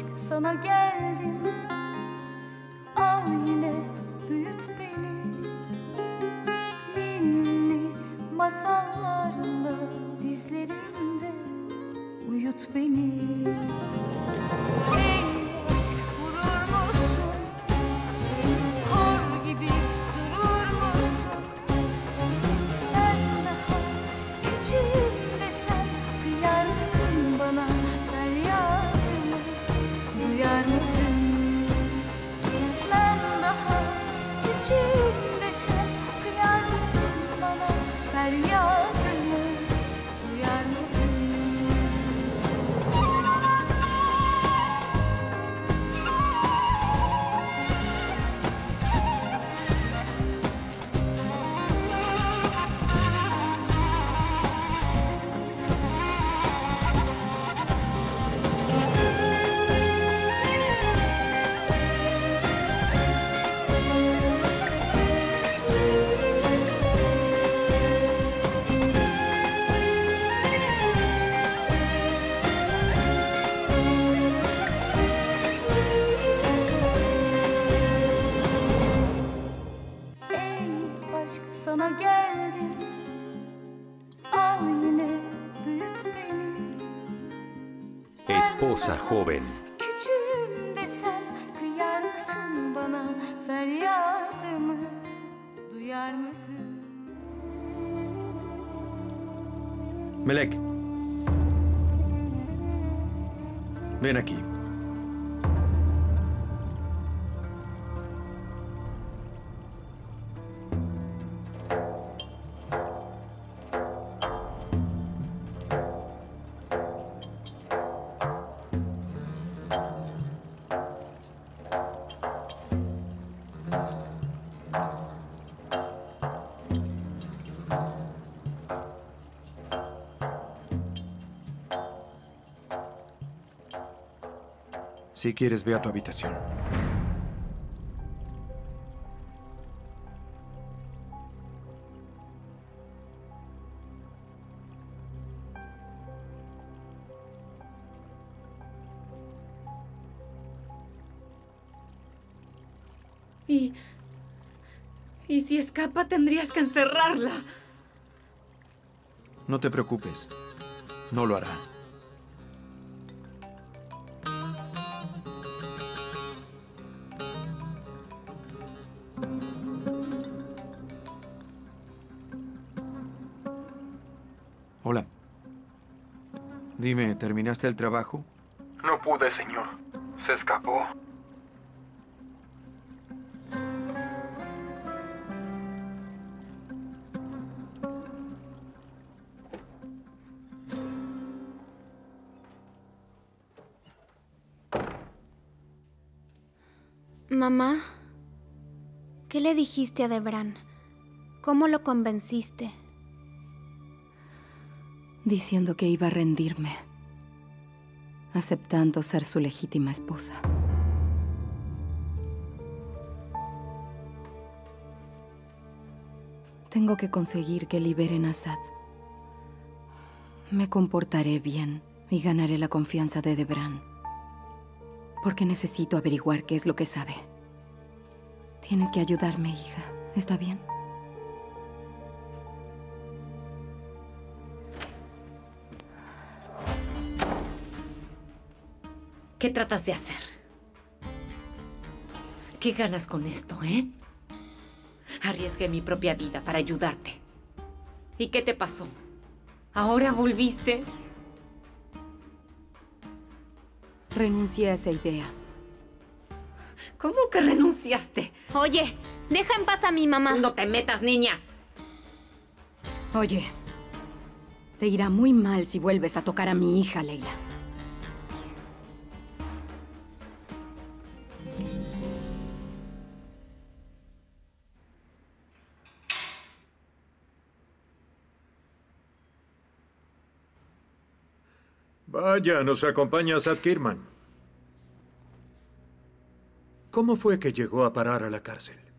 aşk sana geldim Al yine büyüt beni. Ninni masallarla dizlerimde Uyut beni. Ey sana geldim Al yine büyüt beni Esposa joven. Küçüğüm desem kıyar mısın bana Feryadımı duyar mısın? Melek. Ven aquí. Si quieres, ve a tu habitación. Y. Y si escapa, tendrías que encerrarla. No te preocupes. No lo hará. Dime, ¿terminaste el trabajo? No pude, señor. Se escapó. Mamá, ¿qué le dijiste a Debran? ¿Cómo lo convenciste? Diciendo que iba a rendirme, aceptando ser su legítima esposa. Tengo que conseguir que liberen a Assad. Me comportaré bien y ganaré la confianza de Debran. Porque necesito averiguar qué es lo que sabe. Tienes que ayudarme, hija. ¿Está bien? ¿Qué tratas de hacer? ¿Qué ganas con esto, eh? Arriesgué mi propia vida para ayudarte. ¿Y qué te pasó? ¿Ahora volviste? Renuncié a esa idea. ¿Cómo que renunciaste? Oye, deja en paz a mi mamá. No te metas, niña. Oye, te irá muy mal si vuelves a tocar a mi hija, Leila. Vaya, nos acompaña Sad Kirman. ¿Cómo fue que llegó a parar a la cárcel?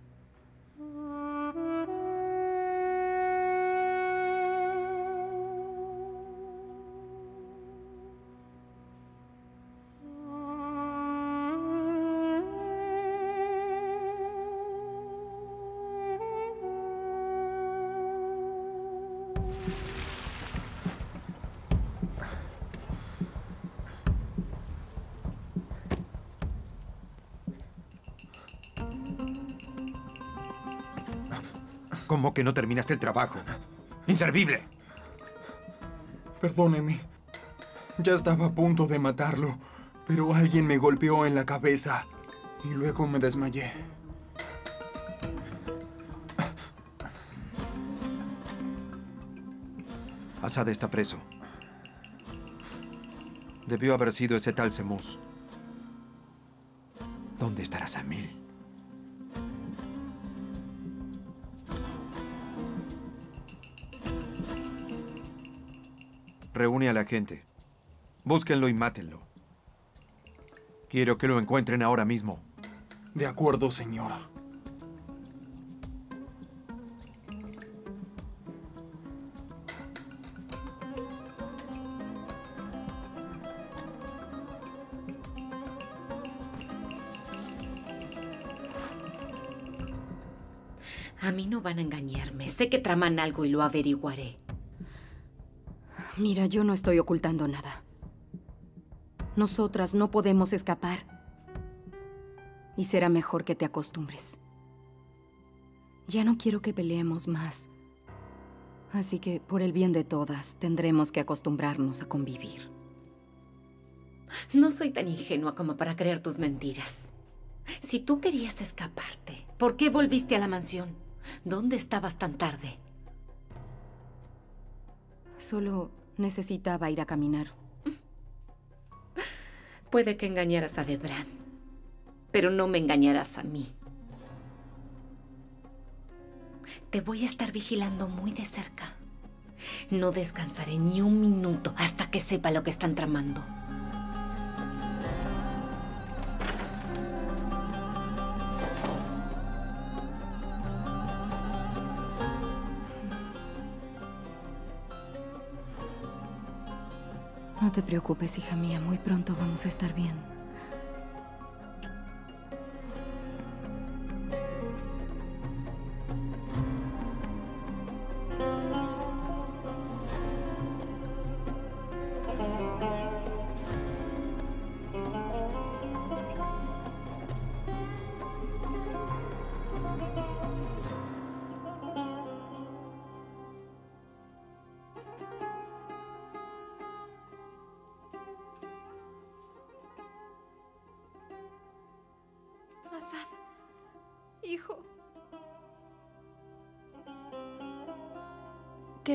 ¿Cómo que no terminaste el trabajo? ¡Inservible! Perdóneme. Ya estaba a punto de matarlo, pero alguien me golpeó en la cabeza y luego me desmayé. Asad está preso. Debió haber sido ese tal Semus. ¿Dónde estará Samil? Reúne a la gente. Búsquenlo y mátenlo. Quiero que lo encuentren ahora mismo. De acuerdo, señor. A mí no van a engañarme. Sé que traman algo y lo averiguaré. Mira, yo no estoy ocultando nada. Nosotras no podemos escapar. Y será mejor que te acostumbres. Ya no quiero que peleemos más. Así que, por el bien de todas, tendremos que acostumbrarnos a convivir. No soy tan ingenua como para creer tus mentiras. Si tú querías escaparte, ¿por qué volviste a la mansión? ¿Dónde estabas tan tarde? Solo necesitaba ir a caminar. Puede que engañaras a Debran, pero no me engañarás a mí. Te voy a estar vigilando muy de cerca. No descansaré ni un minuto hasta que sepa lo que están tramando. No te preocupes, hija mía. Muy pronto vamos a estar bien.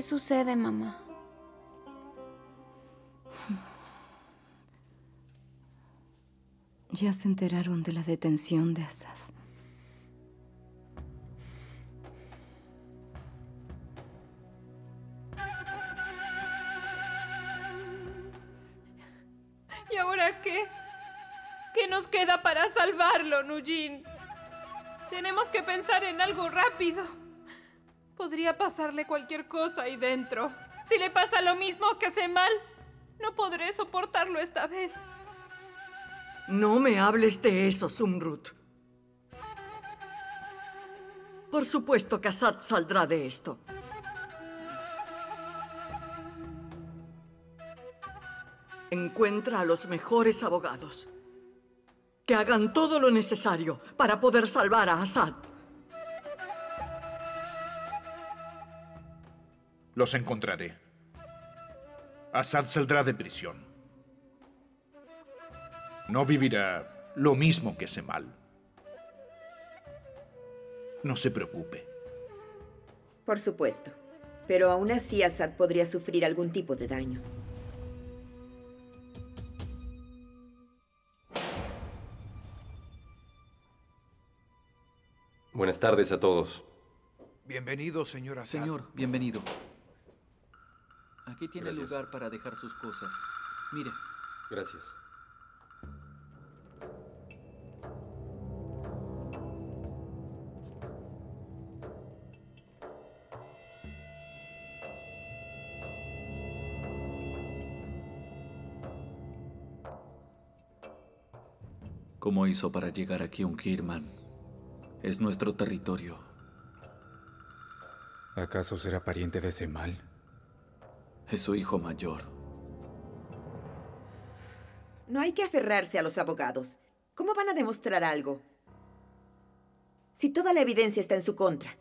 Sucede, mamá? Ya se enteraron de la detención de Asad. ¿Y ahora qué? ¿Qué nos queda para salvarlo, Nujin? Tenemos que pensar en algo rápido. Podría pasarle cualquier cosa ahí dentro. Si le pasa lo mismo que hace mal, no podré soportarlo esta vez. No me hables de eso, Sumrut. Por supuesto que Assad saldrá de esto. Encuentra a los mejores abogados. Que hagan todo lo necesario para poder salvar a Assad. Los encontraré. Assad saldrá de prisión. No vivirá lo mismo que mal. No se preocupe. Por supuesto. Pero aún así Assad podría sufrir algún tipo de daño. Buenas tardes a todos. Bienvenido, señor Assad. Señor, bienvenido. Aquí tiene Gracias. lugar para dejar sus cosas. Mire, Gracias. ¿cómo hizo para llegar aquí un Kirman? Es nuestro territorio. ¿Acaso será pariente de ese mal? Es su hijo mayor. No hay que aferrarse a los abogados. ¿Cómo van a demostrar algo? Si toda la evidencia está en su contra.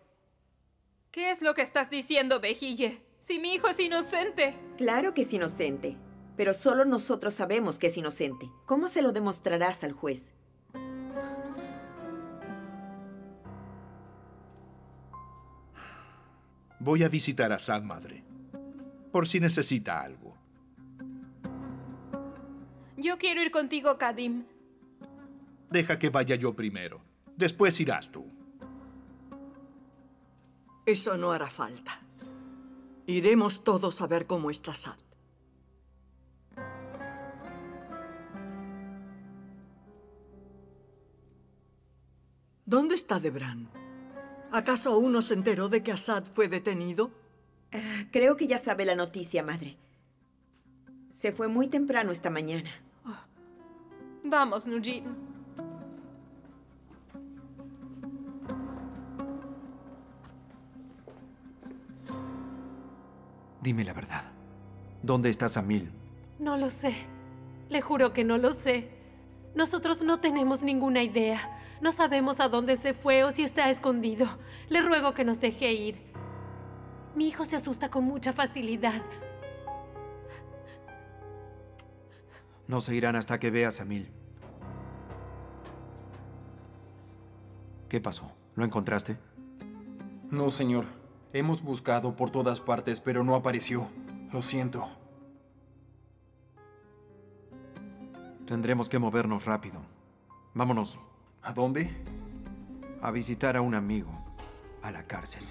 ¿Qué es lo que estás diciendo, Vejille? Si mi hijo es inocente. Claro que es inocente, pero solo nosotros sabemos que es inocente. ¿Cómo se lo demostrarás al juez? Voy a visitar a Sad Madre. Por si necesita algo. Yo quiero ir contigo, Kadim. Deja que vaya yo primero. Después irás tú. Eso no hará falta. Iremos todos a ver cómo está Sad. ¿Dónde está Debran? ¿Acaso aún no se enteró de que Assad fue detenido? Creo que ya sabe la noticia, madre. Se fue muy temprano esta mañana. Vamos, Nujin. Dime la verdad. ¿Dónde está Samil? No lo sé. Le juro que no lo sé. Nosotros no tenemos ninguna idea. No sabemos a dónde se fue o si está escondido. Le ruego que nos deje ir. Mi hijo se asusta con mucha facilidad. No se irán hasta que vea a Samil. ¿Qué pasó? ¿Lo encontraste? No, señor. Hemos buscado por todas partes, pero no apareció. Lo siento. Tendremos que movernos rápido. Vámonos. ¿A dónde? A visitar a un amigo. A la cárcel.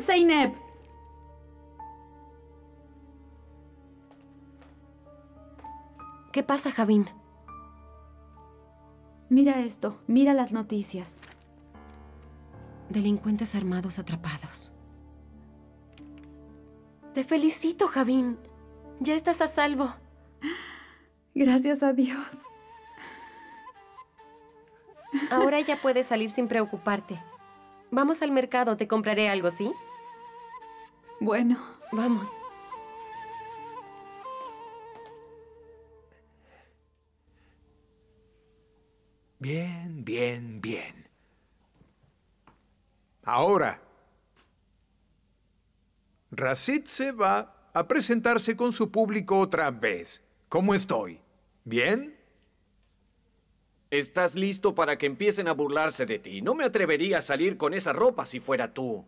Zeynep. ¿Qué pasa, Javín? Mira esto, mira las noticias. Delincuentes armados atrapados. Te felicito, Javín. Ya estás a salvo. Gracias a Dios. Ahora ya puedes salir sin preocuparte. Vamos al mercado, te compraré algo, ¿sí? Bueno. Vamos. Bien, bien, bien. Ahora, Racid se va a presentarse con su público otra vez. ¿Cómo estoy? ¿Bien? Estás listo para que empiecen a burlarse de ti. No me atrevería a salir con esa ropa si fuera tú.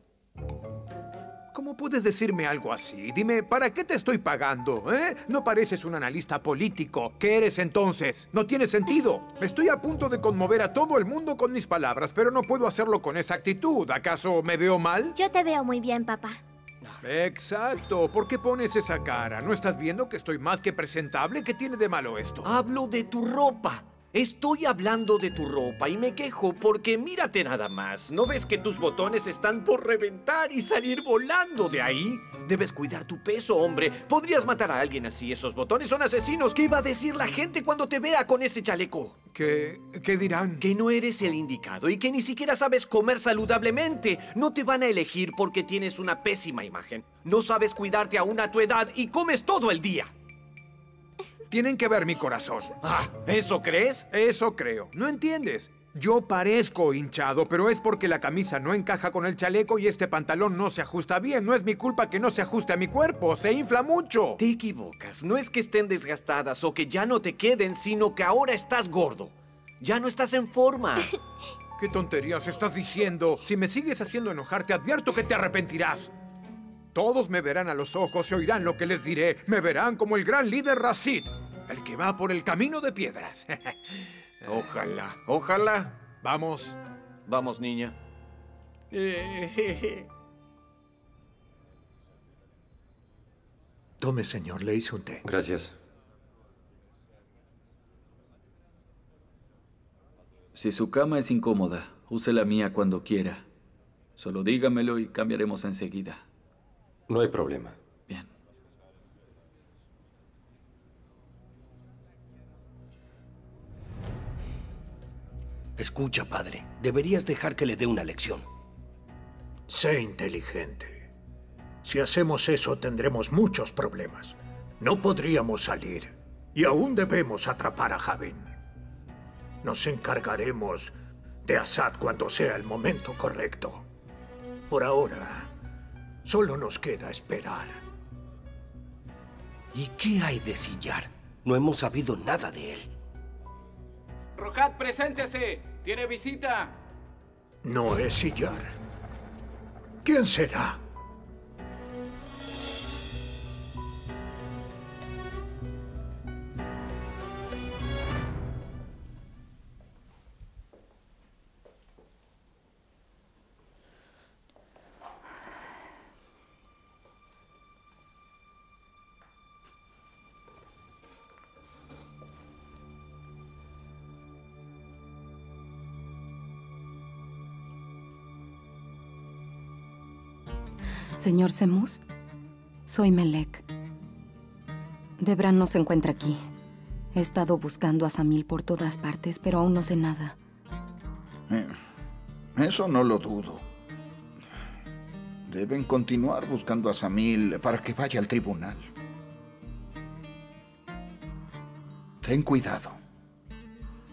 ¿Cómo puedes decirme algo así? Dime, ¿para qué te estoy pagando? ¿Eh? No pareces un analista político. ¿Qué eres entonces? No tiene sentido. Estoy a punto de conmover a todo el mundo con mis palabras, pero no puedo hacerlo con esa actitud. ¿Acaso me veo mal? Yo te veo muy bien, papá. Exacto. ¿Por qué pones esa cara? ¿No estás viendo que estoy más que presentable? ¿Qué tiene de malo esto? Hablo de tu ropa. Estoy hablando de tu ropa y me quejo porque mírate nada más. ¿No ves que tus botones están por reventar y salir volando de ahí? Debes cuidar tu peso, hombre. Podrías matar a alguien así. Esos botones son asesinos. ¿Qué va a decir la gente cuando te vea con ese chaleco? ¿Qué, qué dirán? Que no eres el indicado y que ni siquiera sabes comer saludablemente. No te van a elegir porque tienes una pésima imagen. No sabes cuidarte aún a tu edad y comes todo el día. Tienen que ver mi corazón. Ah, ¿eso crees? Eso creo. ¿No entiendes? Yo parezco hinchado, pero es porque la camisa no encaja con el chaleco y este pantalón no se ajusta bien. No es mi culpa que no se ajuste a mi cuerpo, se infla mucho. Te equivocas. No es que estén desgastadas o que ya no te queden, sino que ahora estás gordo. Ya no estás en forma. ¿Qué tonterías estás diciendo? Si me sigues haciendo enojar, te advierto que te arrepentirás. Todos me verán a los ojos y oirán lo que les diré. Me verán como el gran líder Racid, el que va por el camino de piedras. ojalá, ojalá. Vamos. Vamos, niña. Tome, señor, le hice un té. Gracias. Si su cama es incómoda, use la mía cuando quiera. Solo dígamelo y cambiaremos enseguida. No hay problema. Escucha, padre. Deberías dejar que le dé una lección. Sé inteligente. Si hacemos eso tendremos muchos problemas. No podríamos salir. Y aún debemos atrapar a Javin. Nos encargaremos de Assad cuando sea el momento correcto. Por ahora, solo nos queda esperar. ¿Y qué hay de Sillar? No hemos sabido nada de él. Rojat, preséntese. Tiene visita. No es Sillar. ¿Quién será? Señor Semus, soy Melek. Debran no se encuentra aquí. He estado buscando a Samil por todas partes, pero aún no sé nada. Eh, Eso no lo dudo. Deben continuar buscando a Samil para que vaya al tribunal. Ten cuidado.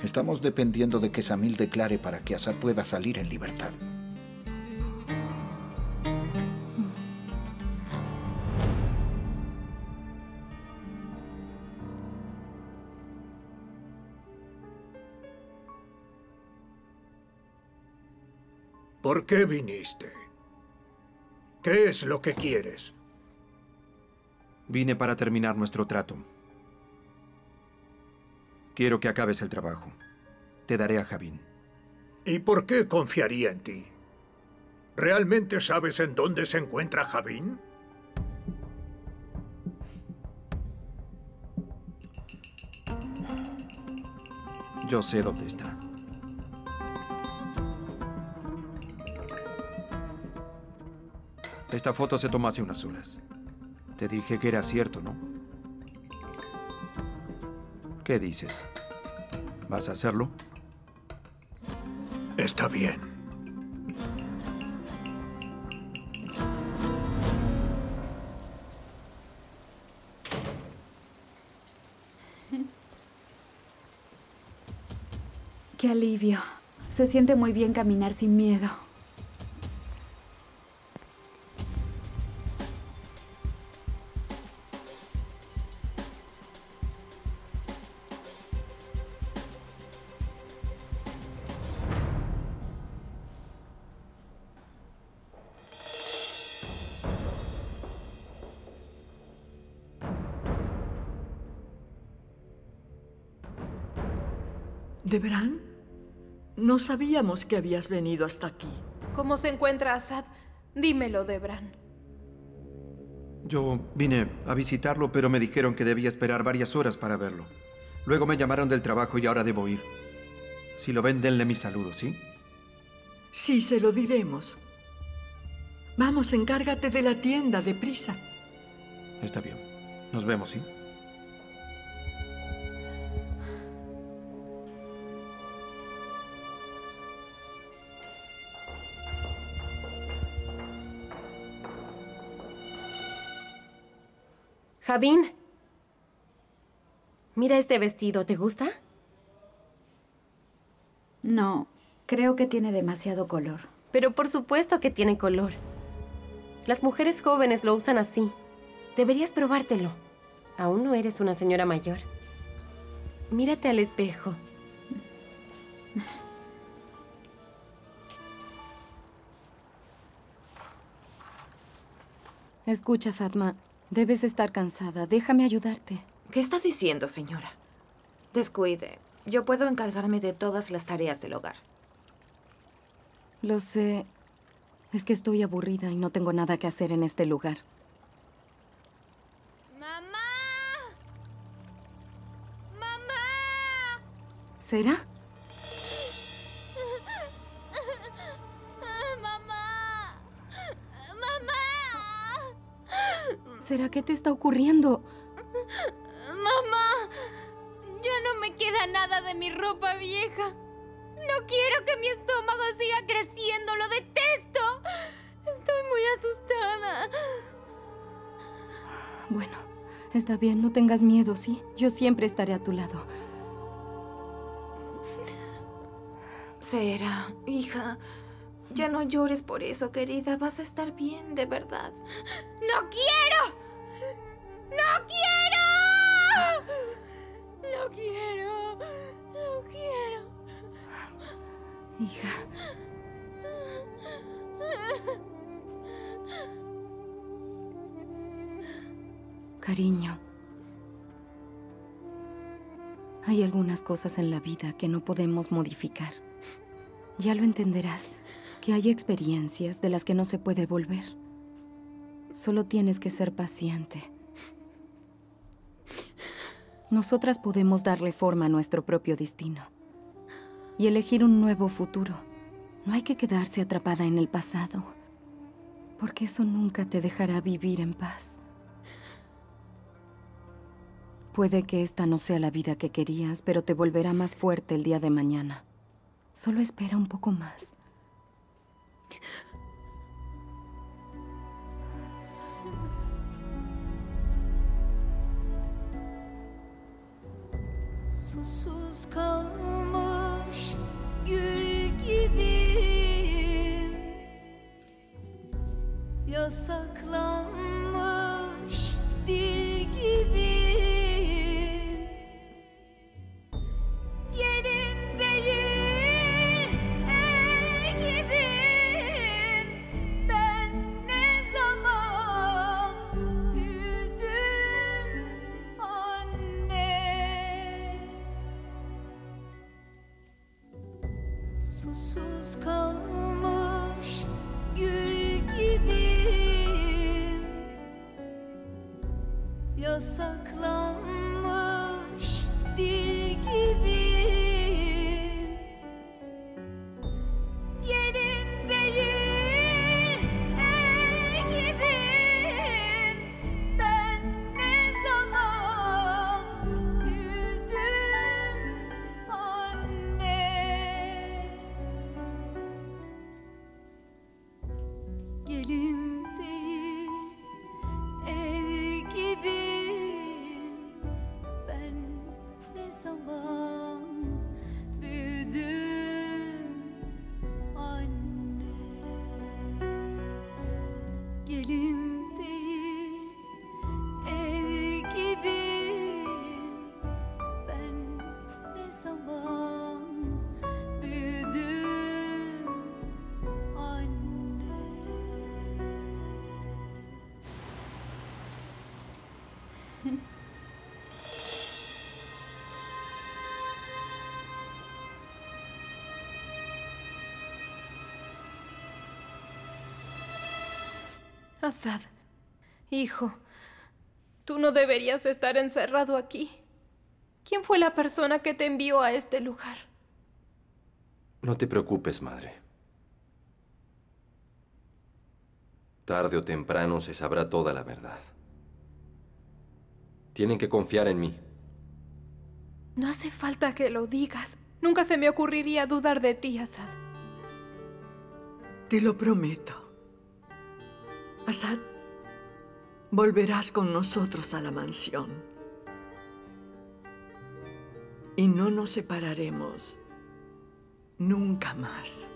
Estamos dependiendo de que Samil declare para que Assad pueda salir en libertad. ¿Por qué viniste? ¿Qué es lo que quieres? Vine para terminar nuestro trato. Quiero que acabes el trabajo. Te daré a Javín. ¿Y por qué confiaría en ti? ¿Realmente sabes en dónde se encuentra Javín? Yo sé dónde está. Esta foto se tomó hace unas horas. Te dije que era cierto, ¿no? ¿Qué dices? ¿Vas a hacerlo? Está bien. Qué alivio. Se siente muy bien caminar sin miedo. ¿Debran? No sabíamos que habías venido hasta aquí. ¿Cómo se encuentra Assad? Dímelo, Debran. Yo vine a visitarlo, pero me dijeron que debía esperar varias horas para verlo. Luego me llamaron del trabajo y ahora debo ir. Si lo ven, denle mis saludos, ¿sí? Sí, se lo diremos. Vamos, encárgate de la tienda, deprisa. Está bien. Nos vemos, ¿sí? Javín. Mira este vestido, ¿te gusta? No, creo que tiene demasiado color. Pero por supuesto que tiene color. Las mujeres jóvenes lo usan así. Deberías probártelo. Aún no eres una señora mayor. Mírate al espejo. Escucha, Fatma. Debes estar cansada. Déjame ayudarte. ¿Qué está diciendo, señora? Descuide. Yo puedo encargarme de todas las tareas del hogar. Lo sé. Es que estoy aburrida y no tengo nada que hacer en este lugar. ¡Mamá! ¡Mamá! ¿Será? ¿Será que te está ocurriendo? Mamá, ya no me queda nada de mi ropa vieja. No quiero que mi estómago siga creciendo, lo detesto. Estoy muy asustada. Bueno, está bien, no tengas miedo, ¿sí? Yo siempre estaré a tu lado. Sera, hija, ya no llores por eso, querida. Vas a estar bien, de verdad. ¡No quiero! ¡No quiero! No quiero. No quiero. Hija. Cariño. Hay algunas cosas en la vida que no podemos modificar. Ya lo entenderás, que hay experiencias de las que no se puede volver. Solo tienes que ser paciente. Nosotras podemos darle forma a nuestro propio destino y elegir un nuevo futuro. No hay que quedarse atrapada en el pasado, porque eso nunca te dejará vivir en paz. Puede que esta no sea la vida que querías, pero te volverá más fuerte el día de mañana. Solo espera un poco más. Susuz kalmış gül gibiyim. Yasaklanmış dil gibiyim Asad, hijo, tú no deberías estar encerrado aquí. ¿Quién fue la persona que te envió a este lugar? No te preocupes, madre. Tarde o temprano se sabrá toda la verdad. Tienen que confiar en mí. No hace falta que lo digas. Nunca se me ocurriría dudar de ti, Asad. Te lo prometo. Asad, volverás con nosotros a la mansión. Y no nos separaremos nunca más.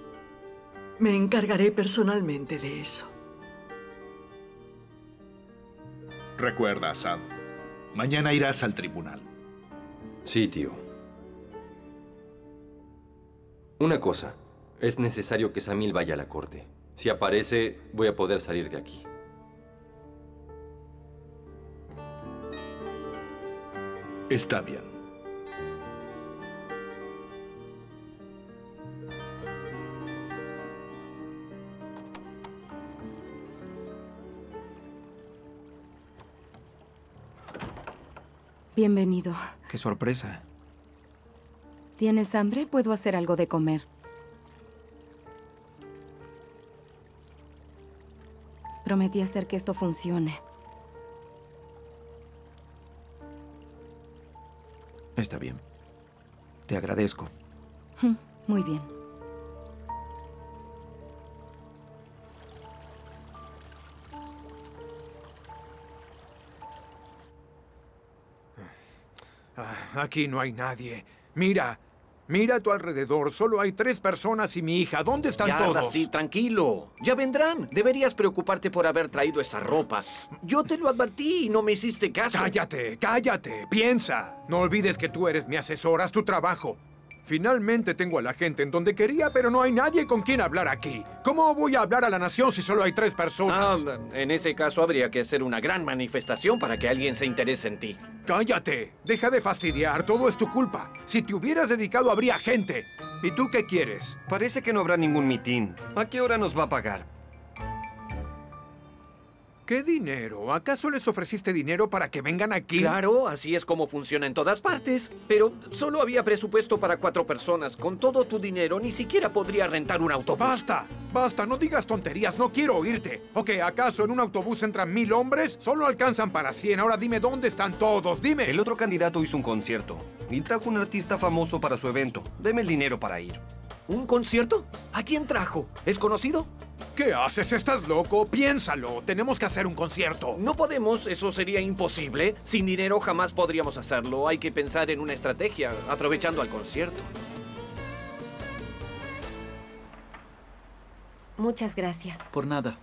Me encargaré personalmente de eso. Recuerda, Assad. Mañana irás al tribunal. Sí, tío. Una cosa. Es necesario que Samil vaya a la corte. Si aparece, voy a poder salir de aquí. Está bien. Bienvenido. Qué sorpresa. ¿Tienes hambre? Puedo hacer algo de comer. prometí hacer que esto funcione. Está bien. Te agradezco. Hmm, muy bien. Ah, aquí no hay nadie. Mira, mira a tu alrededor. Solo hay tres personas y mi hija. ¿Dónde están ya, todos? ahora sí, tranquilo. Ya vendrán. Deberías preocuparte por haber traído esa ropa. Yo te lo advertí y no me hiciste caso. Cállate, cállate. Piensa. No olvides que tú eres mi asesor. Haz tu trabajo. Finalmente tengo a la gente en donde quería, pero no hay nadie con quien hablar aquí. ¿Cómo voy a hablar a la nación si solo hay tres personas? Ah, en ese caso habría que hacer una gran manifestación para que alguien se interese en ti. Cállate. Deja de fastidiar. Todo es tu culpa. Si te hubieras dedicado, habría gente. ¿Y tú qué quieres? Parece que no habrá ningún mitin. ¿A qué hora nos va a pagar? ¿Qué dinero? ¿Acaso les ofreciste dinero para que vengan aquí? Claro, así es como funciona en todas partes. Pero solo había presupuesto para cuatro personas. Con todo tu dinero ni siquiera podría rentar un autobús. ¡Basta! ¡Basta! No digas tonterías, no quiero oírte. Ok, ¿acaso en un autobús entran mil hombres? Solo alcanzan para cien. Ahora dime dónde están todos, dime. El otro candidato hizo un concierto y trajo un artista famoso para su evento. Deme el dinero para ir. ¿Un concierto? ¿A quién trajo? ¿Es conocido? ¿Qué haces? ¿Estás loco? Piénsalo. Tenemos que hacer un concierto. No podemos, eso sería imposible. Sin dinero jamás podríamos hacerlo. Hay que pensar en una estrategia, aprovechando al concierto. Muchas gracias. Por nada.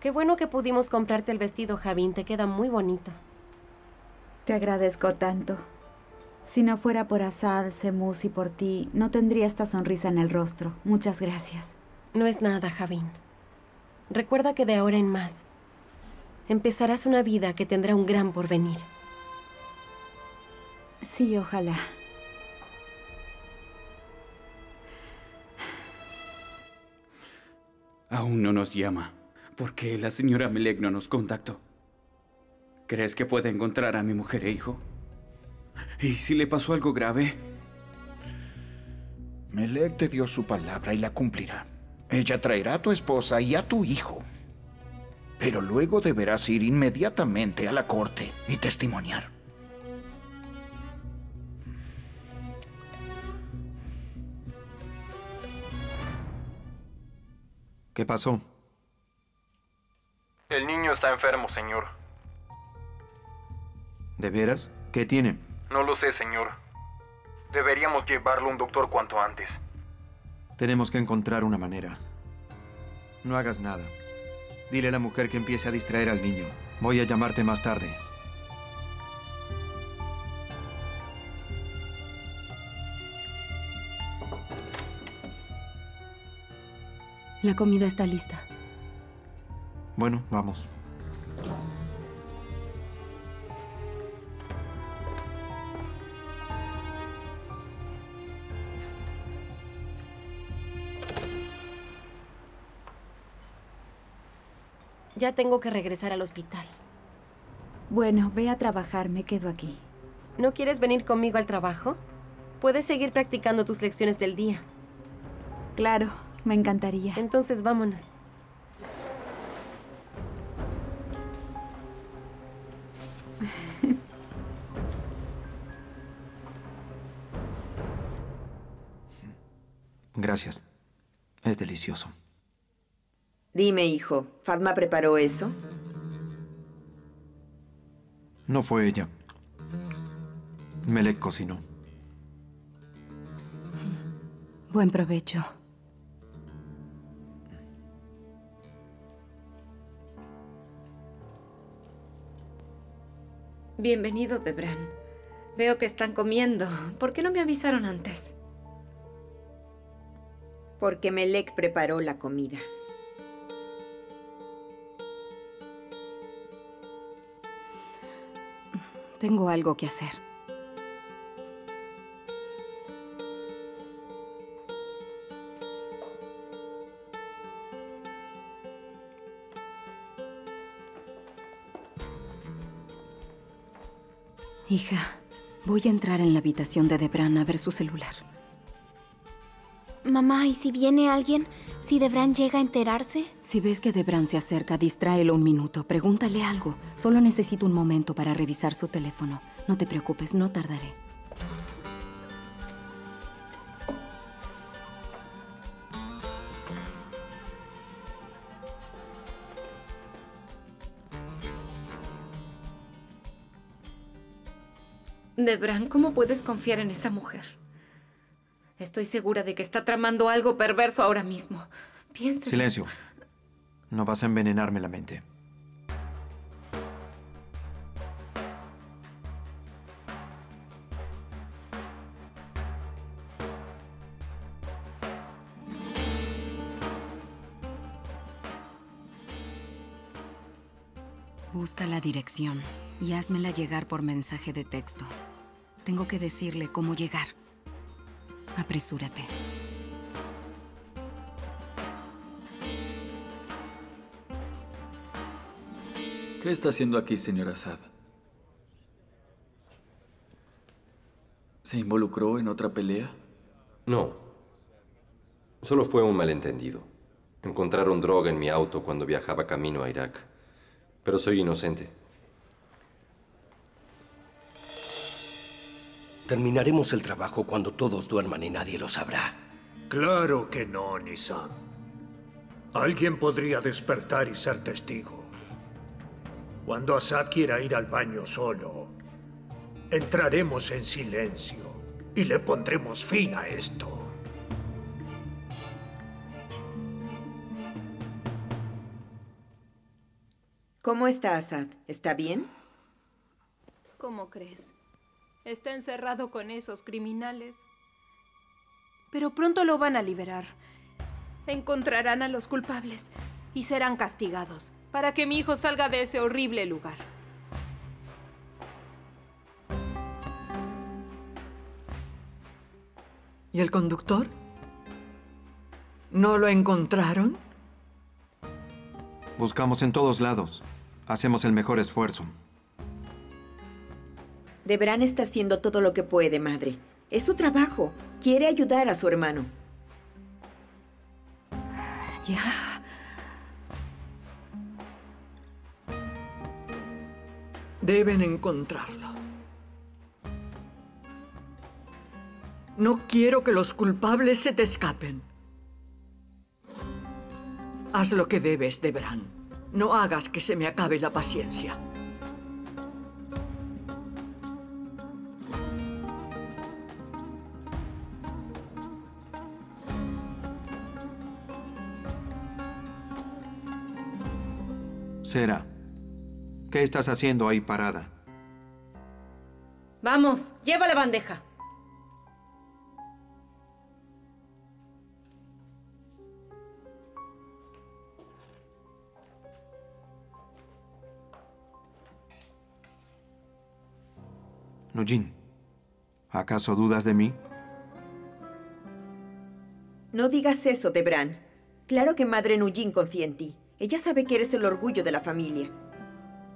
Qué bueno que pudimos comprarte el vestido, Javín. Te queda muy bonito. Te agradezco tanto. Si no fuera por Assad, Semus y por ti, no tendría esta sonrisa en el rostro. Muchas gracias. No es nada, Javín. Recuerda que de ahora en más empezarás una vida que tendrá un gran porvenir. Sí, ojalá. Aún no nos llama. ¿Por qué la señora Melek no nos contactó? ¿Crees que puede encontrar a mi mujer e hijo? ¿Y si le pasó algo grave? Melek te dio su palabra y la cumplirá. Ella traerá a tu esposa y a tu hijo. Pero luego deberás ir inmediatamente a la corte y testimoniar. ¿Qué pasó? El niño está enfermo, señor. ¿De veras? ¿Qué tiene? No lo sé, señor. Deberíamos llevarlo a un doctor cuanto antes. Tenemos que encontrar una manera. No hagas nada. Dile a la mujer que empiece a distraer al niño. Voy a llamarte más tarde. La comida está lista. Bueno, vamos. Ya tengo que regresar al hospital. Bueno, ve a trabajar, me quedo aquí. ¿No quieres venir conmigo al trabajo? Puedes seguir practicando tus lecciones del día. Claro, me encantaría. Entonces vámonos. Gracias. Es delicioso. Dime, hijo, ¿Fatma preparó eso? No fue ella. Melek cocinó. Buen provecho. Bienvenido, Debran. Veo que están comiendo. ¿Por qué no me avisaron antes? Porque Melek preparó la comida. Tengo algo que hacer. Hija, voy a entrar en la habitación de Debran a ver su celular. Mamá, ¿y si viene alguien? ¿Si Debran llega a enterarse? Si ves que Debran se acerca, distráelo un minuto. Pregúntale algo. Solo necesito un momento para revisar su teléfono. No te preocupes, no tardaré. Debran, ¿cómo puedes confiar en esa mujer? Estoy segura de que está tramando algo perverso ahora mismo. Piensa. Silencio. No vas a envenenarme la mente. Busca la dirección y házmela llegar por mensaje de texto. Tengo que decirle cómo llegar. Apresúrate. ¿Qué está haciendo aquí, señor Assad? ¿Se involucró en otra pelea? No. Solo fue un malentendido. Encontraron droga en mi auto cuando viajaba camino a Irak. Pero soy inocente. Terminaremos el trabajo cuando todos duerman y nadie lo sabrá. Claro que no, Nissan. Alguien podría despertar y ser testigo. Cuando Assad quiera ir al baño solo, entraremos en silencio y le pondremos fin a esto. ¿Cómo está Assad? ¿Está bien? ¿Cómo crees? Está encerrado con esos criminales. Pero pronto lo van a liberar. Encontrarán a los culpables y serán castigados para que mi hijo salga de ese horrible lugar. ¿Y el conductor? ¿No lo encontraron? Buscamos en todos lados. Hacemos el mejor esfuerzo. Debran está haciendo todo lo que puede, madre. Es su trabajo. Quiere ayudar a su hermano. Ya. Deben encontrarlo. No quiero que los culpables se te escapen. Haz lo que debes, Debran. No hagas que se me acabe la paciencia. Sera, ¿qué estás haciendo ahí parada? Vamos, lleva la bandeja. Nujin, ¿acaso dudas de mí? No digas eso, Debran. Claro que Madre Nujin confía en ti. Ella sabe que eres el orgullo de la familia.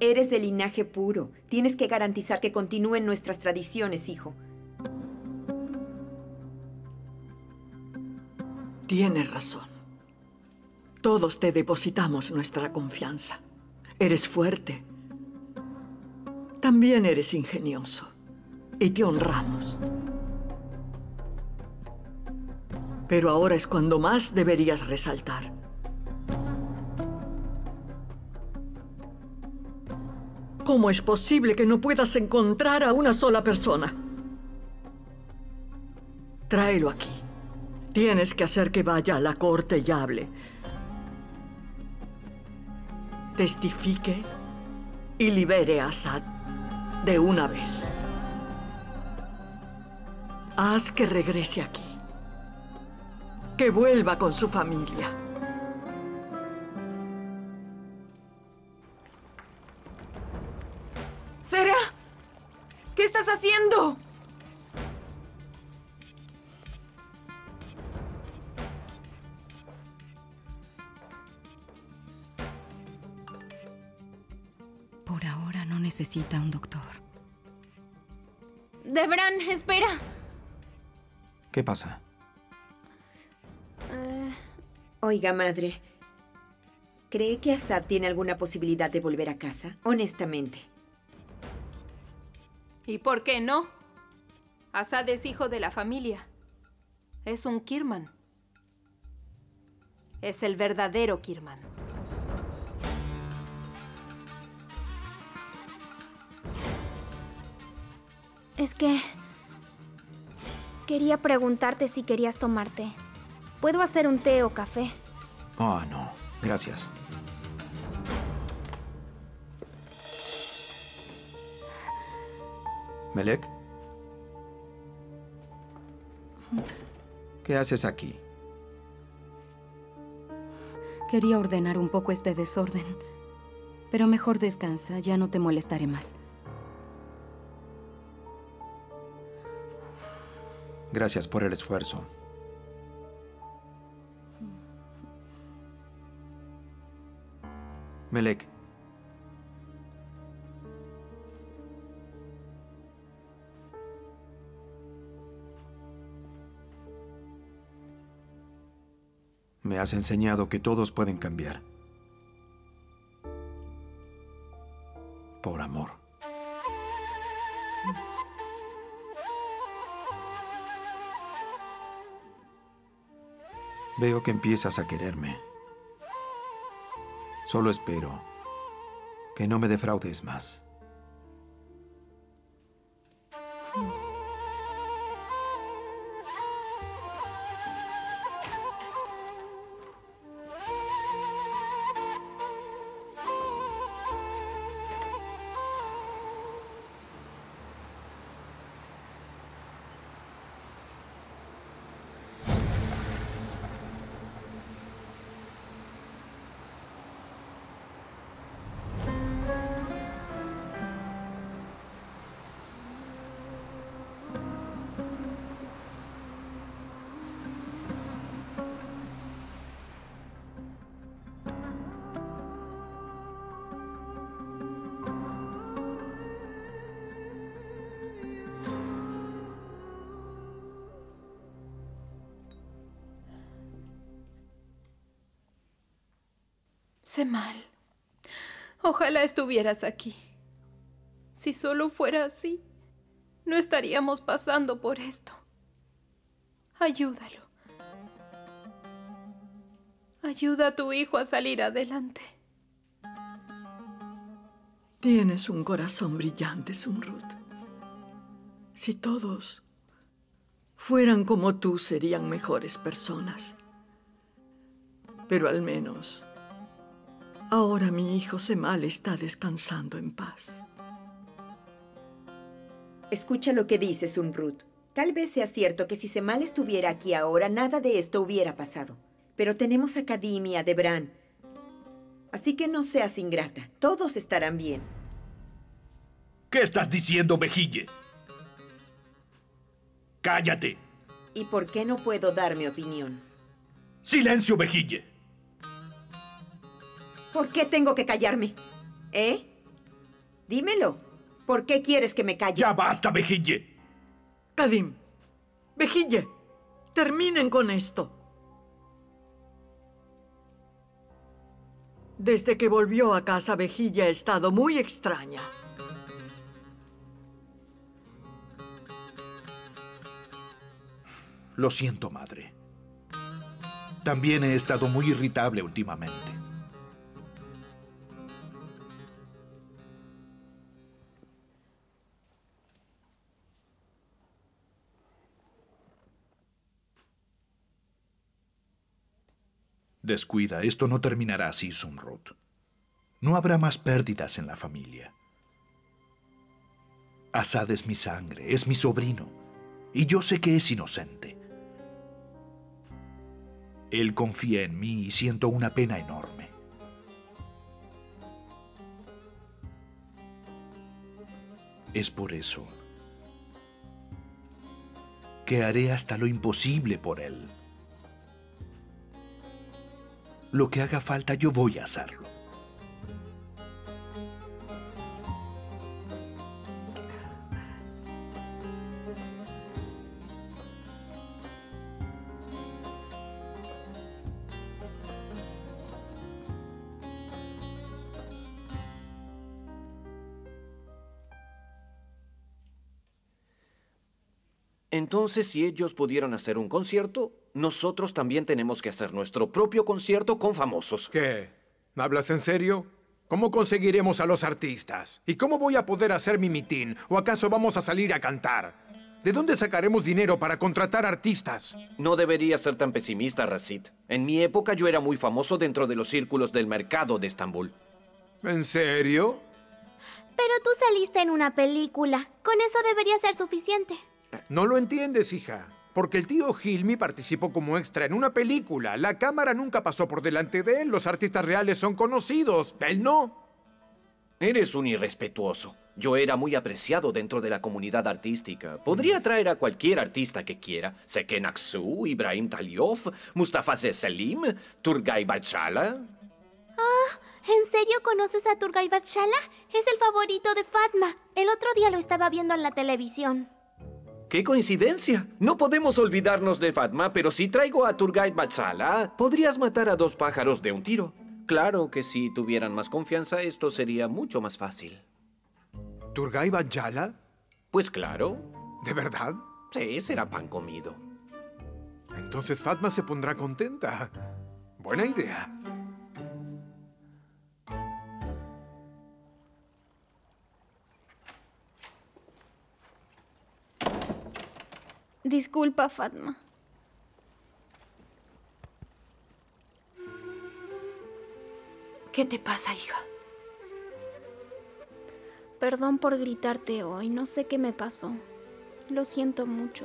Eres de linaje puro. Tienes que garantizar que continúen nuestras tradiciones, hijo. Tienes razón. Todos te depositamos nuestra confianza. Eres fuerte. También eres ingenioso. Y te honramos. Pero ahora es cuando más deberías resaltar. ¿Cómo es posible que no puedas encontrar a una sola persona? Tráelo aquí. Tienes que hacer que vaya a la corte y hable. Testifique y libere a Assad de una vez. Haz que regrese aquí. Que vuelva con su familia. Necesita un doctor. Debran, espera. ¿Qué pasa? Oiga, madre. ¿Cree que Assad tiene alguna posibilidad de volver a casa? Honestamente. ¿Y por qué no? Assad es hijo de la familia. Es un Kirman. Es el verdadero Kirman. Es que... Quería preguntarte si querías tomarte. Puedo hacer un té o café. Oh, no. Gracias. Melek. ¿Qué haces aquí? Quería ordenar un poco este desorden. Pero mejor descansa, ya no te molestaré más. Gracias por el esfuerzo. Melek. Me has enseñado que todos pueden cambiar. Por amor. Veo que empiezas a quererme. Solo espero que no me defraudes más. Sé mal. Ojalá estuvieras aquí. Si solo fuera así, no estaríamos pasando por esto. Ayúdalo. Ayuda a tu hijo a salir adelante. Tienes un corazón brillante, Sumrut. Si todos fueran como tú, serían mejores personas. Pero al menos ahora mi hijo Semal está descansando en paz. Escucha lo que dice Sunrut. Tal vez sea cierto que si Semal estuviera aquí ahora, nada de esto hubiera pasado. Pero tenemos a Kadim y a Debran. Así que no seas ingrata. Todos estarán bien. ¿Qué estás diciendo, Mejille? Cállate. ¿Y por qué no puedo dar mi opinión? Silencio, Mejille. ¿Por qué tengo que callarme? ¿Eh? Dímelo. ¿Por qué quieres que me calle? Ya basta, Mejille. Kadim, Vejille, terminen con esto. Desde que volvió a casa, Vejilla ha estado muy extraña. Lo siento, madre. También he estado muy irritable últimamente. Descuida, esto no terminará así, Sumrut. No habrá más pérdidas en la familia. Asad es mi sangre, es mi sobrino, y yo sé que es inocente. Él confía en mí y siento una pena enorme. Es por eso que haré hasta lo imposible por él. Lo que haga falta yo voy a hacerlo. Entonces, si ellos pudieron hacer un concierto, nosotros también tenemos que hacer nuestro propio concierto con famosos. ¿Qué? ¿Hablas en serio? ¿Cómo conseguiremos a los artistas? ¿Y cómo voy a poder hacer mi mitin? ¿O acaso vamos a salir a cantar? ¿De dónde sacaremos dinero para contratar artistas? No debería ser tan pesimista, Racit. En mi época yo era muy famoso dentro de los círculos del mercado de Estambul. ¿En serio? Pero tú saliste en una película. Con eso debería ser suficiente. No lo entiendes, hija. Porque el tío Hilmi participó como extra en una película. La cámara nunca pasó por delante de él. Los artistas reales son conocidos. Él no. Eres un irrespetuoso. Yo era muy apreciado dentro de la comunidad artística. Podría traer a cualquier artista que quiera. Seken Aksu, Ibrahim Taliov, Mustafa Selim, Turgay Bachala. Ah, ¿en serio conoces a Turgay Batshala? Es el favorito de Fatma. El otro día lo estaba viendo en la televisión. ¡Qué coincidencia! No podemos olvidarnos de Fatma, pero si traigo a Turgay Bachala, podrías matar a dos pájaros de un tiro. Claro que si tuvieran más confianza, esto sería mucho más fácil. ¿Turgay Bachala? Pues claro. ¿De verdad? Sí, será pan comido. Entonces Fatma se pondrá contenta. Buena idea. Disculpa, Fatma. ¿Qué te pasa, hija? Perdón por gritarte hoy. No sé qué me pasó. Lo siento mucho.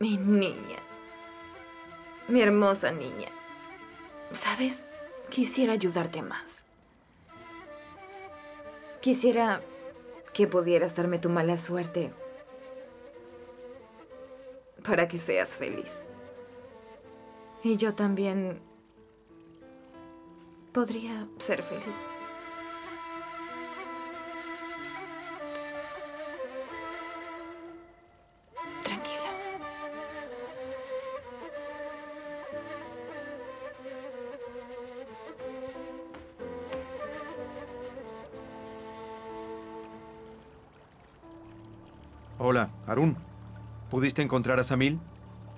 Mi niña. Mi hermosa niña. ¿Sabes? Quisiera ayudarte más. Quisiera que pudieras darme tu mala suerte para que seas feliz. Y yo también podría ser feliz. Hola, Arun. ¿Pudiste encontrar a Samil?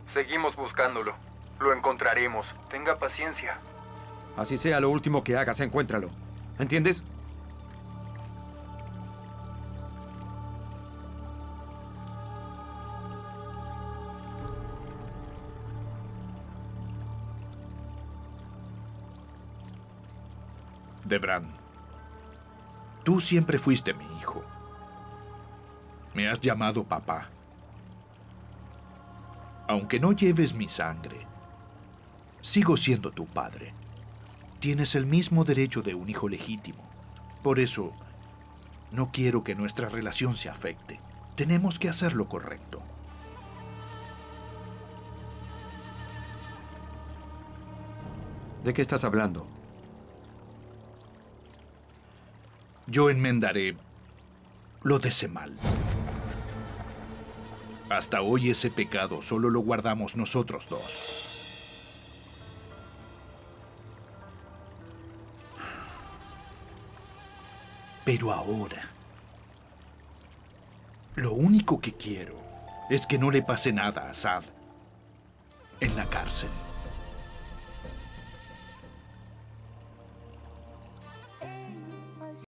Seguimos buscándolo. Lo encontraremos. Tenga paciencia. Así sea lo último que hagas, encuéntralo. ¿Entiendes? Debran, tú siempre fuiste mi hijo. Me has llamado papá. Aunque no lleves mi sangre, sigo siendo tu padre. Tienes el mismo derecho de un hijo legítimo. Por eso, no quiero que nuestra relación se afecte. Tenemos que hacer lo correcto. ¿De qué estás hablando? Yo enmendaré lo de ese mal. Hasta hoy ese pecado solo lo guardamos nosotros dos. Pero ahora, lo único que quiero es que no le pase nada a Assad en la cárcel.